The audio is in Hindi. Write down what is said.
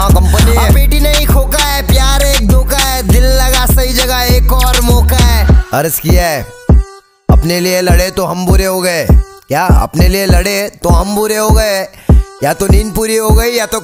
हाँ कंपनी है। बेटी नहीं खोका है प्यार एक धोखा है दिल लगा सही जगह एक और मौका है। अर्ज़ किया है। अपने लिए लड़े तो हम बुरे हो गए। क्या? अपने लिए लड़े तो हम बुरे हो गए। या तो नींद पूरी हो गई या तो